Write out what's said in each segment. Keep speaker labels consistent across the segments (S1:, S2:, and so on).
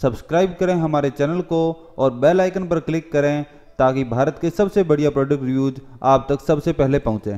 S1: Subscribe करें हमारे channel को और बेल आइकन पर क्लिक करें ताकि भारत के सबसे बढ़िया प्रोडक्ट रिव्यूज़ आप तक सबसे पहले पहुँचे।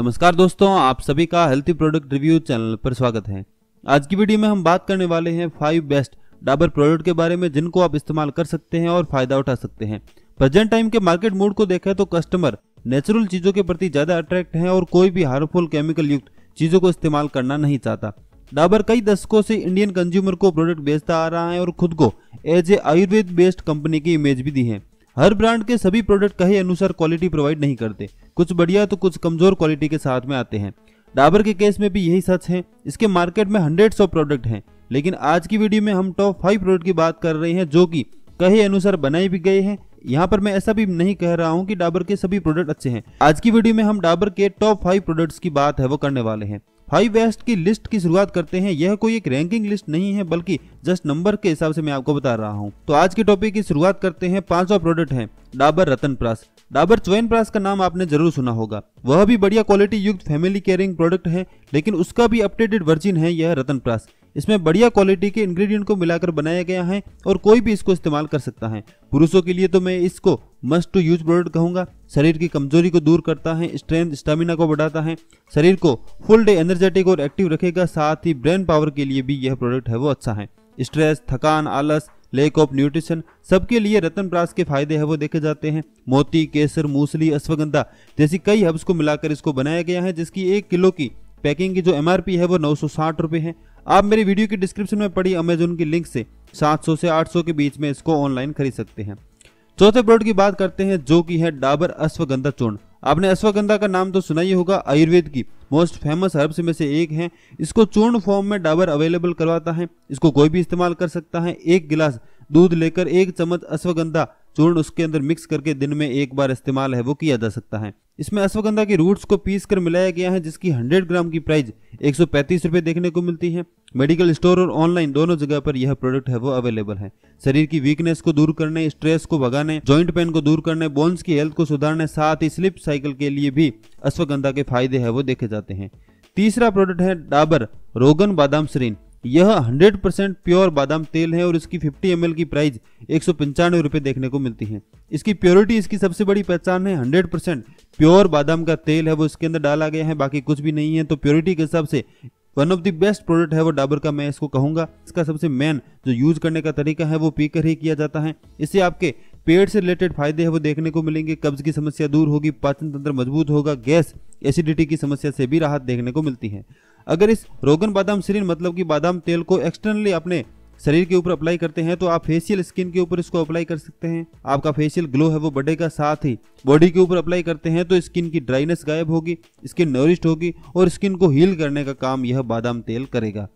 S1: नमस्कार दोस्तों, आप सभी का हेल्थी प्रोडक्ट रिव्यू चैनल पर स्वागत है। आज की वीडियो में हम बात करने वाले हैं फाइव बेस्ट डाबर प्रोडक्ट के बारे में, जिनको आप इस्तेमाल कर सकते हैं और फ़ायदा उठा सकते हैं। प्रेजेंट टाइम के मार्केट मूड को देखें तो कस्टमर नेचुरल चीज़ों के प्रति ज़्यादा अट्रैक्ट है और कोई भी हार्मफुल केमिकल युक्त चीज़ों को इस्तेमाल करना नहीं चाहता। डाबर कई दशकों से इंडियन कंज्यूमर को प्रोडक्ट बेचता आ रहा है और खुद को as a Ayurveda based company की इमेज भी दी है। हर ब्रांड के सभी प्रोडक्ट कहे अनुसार क्वालिटी प्रोवाइड नहीं करते। कुछ बढ़िया तो कुछ कमज़ोर क्वालिटी के साथ में आते हैं। डाबर के केस में भी यही सच है। इसके मार्केट में हंड्रेड ऑफ़ प्रोडक्ट हैं। लेकिन आज की वीडियो में हम टॉप फाइव प्रोडक्ट की बात कर रहे हैं जो कि कहे अनुसार बनाए भी गए हैं। यहाँ पर मैं ऐसा भी नहीं कह रहा हूँ कि डाबर के सभी प्रोडक्ट अच्छे हैं। आज की वीडियो में हम डाबर के टॉप फाइव प्रोडक्ट्स की बात है, वो करने वाले हैं। फाइव बेस्ट की लिस्ट की शुरुआत करते हैं। यह कोई एक रैंकिंग लिस्ट नहीं है, बल्कि जस्ट नंबर के हिसाब से मैं आपको बता रहा हूँ। तो आज के टॉपिक की शुरुआत करते हैं। पांचवा प्रोडक्ट है, डाबर रतन प्रास। डाबर च्वयन प्रास का नाम आपने ज़रूर सुना होगा। वह भी बढ़िया क्वालिटी युक्त फैमिली केयरिंग प्रोडक्ट है, लेकिन उसका भी अपडेटेड वर्जिन है यह रतन प्रास। इसमें बढ़िया क्वालिटी के इंग्रेडिएंट को मिलाकर बनाया गया है और कोई भी इसको इस्तेमाल कर सकता है। पुरुषों के लिए तो मैं इसको मस्ट टू यूज़ प्रोडक्ट कहूँगा। शरीर की कमज़ोरी को दूर करता है, स्ट्रेंथ, स्टेमिना को बढ़ाता है। शरीर को फुल डे एनर्जेटिक और एक्टिव रखेगा, साथ ही ब्रेन पावर के लिए भी यह प्रोडक्ट है, वो अच्छा है। स्ट्रेस, थकान, आलस लेक ऑफ़ न्यूट्रिशन सबके लिए रतन प्रास के फ़ायदे है, वो देखे जाते हैं। मोती, केसर, मूसली, अश्वगंधा जैसी कई हब्स को मिलाकर इसको बनाया गया है, जिसकी एक किलो की पैकिंग की जो एमआरपी है, वो नौ सौ है। आप मेरी वीडियो की डिस्क्रिप्शन में पड़ी अमेजोन की लिंक से 700 से 800 के बीच में इसको ऑनलाइन खरीद सकते हैं। चौथे प्रोडक्ट की बात करते हैं, जो कि है डाबर अश्वगंधा चूर्ण। आपने अश्वगंधा का नाम तो सुना ही होगा, आयुर्वेद की। मोस्ट फ़ेमस हर्ब्स में से एक है। इसको चूर्ण फॉर्म में डाबर अवेलेबल करवाता है। इसको कोई भी इस्तेमाल कर सकता है। एक गिलास दूध लेकर एक चम्मच अश्वगंधा चूर्ण उसके अंदर मिक्स करके दिन में एक बार इस्तेमाल है, वो किया जा सकता है। इसमें अश्वगंधा के रूट्स को पीस कर मिलाया गया है, जिसकी 100 ग्राम की प्राइस एक सौ देखने को मिलती है। मेडिकल स्टोर और ऑनलाइन दोनों जगह पर यह प्रोडक्ट है, वो अवेलेबल है। शरीर की वीकनेस को दूर करने स्ट्रेस को भगाने जॉइंट पेन को दूर करने बोन्स की हेल्थ को सुधारने, साथ ही स्लिप साइकिल के लिए भी अश्वगंधा के फ़ायदे है, वो देखे जाते हैं। तीसरा प्रोडक्ट है डाबर, रोगन बादाम सरीन यह 100% प्योर बादाम तेल है और इसकी 50 एम की प्राइस एक सौ देखने को मिलती है। इसकी प्योरिटी इसकी सबसे बड़ी पहचान है 100% प्योर बादाम का तेल है, वो इसके अंदर डाला गया है, बाकी कुछ भी नहीं है तो प्योरिटी के हिसाब से one of the best product है वो डाबर का, मैं इसको कहूँगा। इसका सबसे मेन जो यूज़ करने का तरीका है वो पीकर ही किया जाता है। इससे आपके पेट से रिलेटेड फ़ायदे है, वो देखने को मिलेंगे। कब्ज की समस्या दूर होगी, पाचन तंत्र मज़बूत होगा, गैस एसिडिटी की समस्या से भी राहत देखने को मिलती है। अगर इस रोगन बादाम सिरिन मतलब कि बादाम तेल को एक्सटर्नली अपने शरीर के ऊपर अप्लाई करते हैं तो आप फेशियल स्किन के ऊपर इसको अप्लाई कर सकते हैं। आपका फेशियल ग्लो है, वो बढ़ेगा साथ ही बॉडी के ऊपर अप्लाई करते हैं तो स्किन की ड्राइनेस गायब होगी स्किन नरिश्ड होगी और स्किन को हील करने का काम यह बादाम तेल करेगा।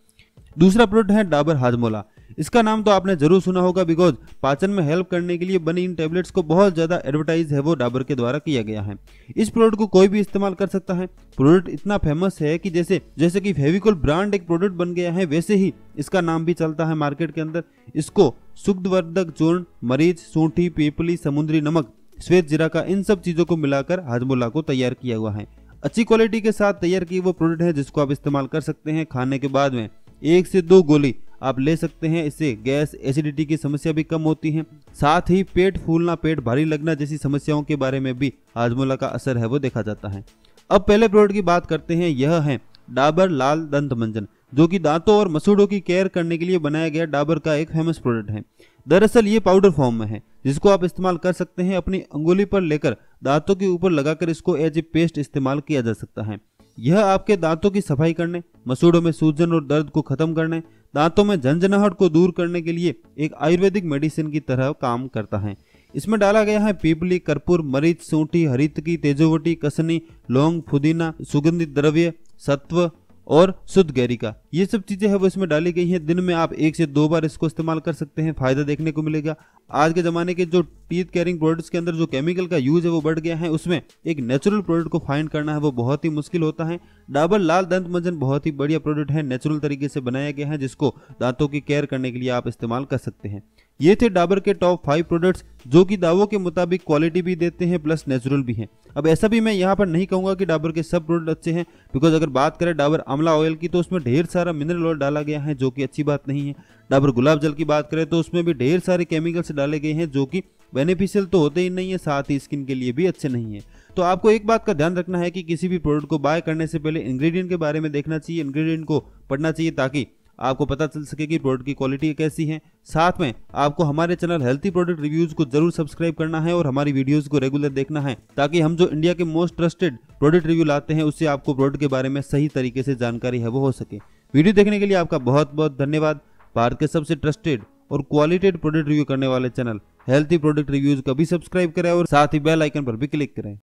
S1: दूसरा प्रोडक्ट है डाबर हाजमोला। इसका नाम तो आपने ज़रूर सुना होगा बिकॉज़ पाचन में हेल्प करने के लिए बनी इन टेबलेट्स को बहुत ज़्यादा एडवर्टाइज है, वो डाबर के द्वारा किया गया है। इस प्रोडक्ट को कोई भी इस्तेमाल कर सकता है। प्रोडक्ट इतना फ़ेमस है कि जैसे जैसे कि फेविकोल ब्रांड एक प्रोडक्ट बन गया है, वैसे ही इसका नाम भी चलता है मार्केट के अंदर। इसको सुग्धवर्धक चूर्ण मरीज़ सूठी, पीपली, समुद्री नमक, श्वेत जीरा का इन सब चीज़ों को मिलाकर हाजमोला को तैयार किया हुआ है। अच्छी क्वालिटी के साथ तैयार की वो प्रोडक्ट है, जिसको आप इस्तेमाल कर सकते हैं खाने के बाद में। एक से दो गोली आप ले सकते हैं। इससे गैस एसिडिटी की समस्या भी कम होती है। साथ ही पेट फूलना, पेट भारी लगना जैसी समस्याओं के बारे में भी हाजमोला का असर है, वो देखा जाता है। अब पहले प्रोडक्ट की बात करते हैं। यह है डाबर लाल दंत मंजन, जो कि दांतों और मसूड़ों की केयर करने के लिए बनाया गया डाबर का एक फ़ेमस प्रोडक्ट है। दरअसल ये पाउडर फॉर्म में है, जिसको आप इस्तेमाल कर सकते हैं अपनी अंगुली पर लेकर दांतों के ऊपर लगाकर इसको एज ए पेस्ट इस्तेमाल किया जा सकता है। यह आपके दांतों की सफ़ाई करने, मसूड़ों में सूजन और दर्द को खत्म करने दांतों में झंझनाहट को दूर करने के लिए एक आयुर्वेदिक मेडिसिन की तरह काम करता है। इसमें डाला गया है पीपली, कर्पूर, मरीच, सूठी, हरितकी, तेजोवटी, कसनी, लौंग फुदीना सुगंधित द्रव्य, सत्व और शुद्ध गैरी का। ये सब चीज़ें है वो इसमें डाली गई हैं। दिन में आप एक से दो बार इसको इस्तेमाल कर सकते हैं। फ़ायदा देखने को मिलेगा। आज के जमाने के जो टीथ केयरिंग प्रोडक्ट्स के अंदर जो केमिकल का यूज़ है वो बढ़ गया है। उसमें एक नेचुरल प्रोडक्ट को फाइंड करना है वो बहुत ही मुश्किल होता है। डाबर, लाल दंत मंजन बहुत ही बढ़िया प्रोडक्ट है। नेचुरल तरीके से बनाया गया है जिसको दांतों की केयर करने के लिए आप इस्तेमाल कर सकते हैं। ये थे डाबर के टॉप फाइव प्रोडक्ट्स जो कि दावों के मुताबिक क्वालिटी भी देते हैं प्लस नेचुरल भी हैं। अब ऐसा भी मैं यहाँ पर नहीं कहूँगा कि डाबर के सब प्रोडक्ट अच्छे हैं बिकॉज़ अगर बात करें डाबर आमला ऑयल की तो उसमें ढेर सारा मिनरल ऑयल डाला गया है, जो कि अच्छी बात नहीं है। डाबर गुलाब जल की बात करें तो उसमें भी ढेर सारे केमिकल्स डाले गए हैं, जो कि बेनिफिशियल तो होते ही नहीं है, साथ ही स्किन के लिए भी अच्छे नहीं है। तो आपको एक बात का ध्यान रखना है कि किसी भी प्रोडक्ट को बाय करने से पहले इंग्रेडिएंट के बारे में देखना चाहिए इंग्रेडिएंट को पढ़ना चाहिए, ताकि आपको पता चल सके कि प्रोडक्ट की क्वालिटी कैसी है। साथ में, आपको हमारे चैनल हेल्थी प्रोडक्ट रिव्यूज़ को ज़रूर सब्सक्राइब करना है और हमारी वीडियोस को रेगुलर देखना है, ताकि हम जो इंडिया के मोस्ट ट्रस्टेड प्रोडक्ट रिव्यू लाते हैं, उससे आपको प्रोडक्ट के बारे में सही तरीके से जानकारी है, वो हो सके। वीडियो देखने के लिए आपका बहुत बहुत धन्यवाद। भारत के सबसे ट्रस्टेड और क्वालिटेड प्रोडक्ट रिव्यू करने वाले चैनल हेल्थी प्रोडक्ट रिव्यूज़ का भी सब्सक्राइब करें और साथ ही बेल आइकन पर भी क्लिक करें।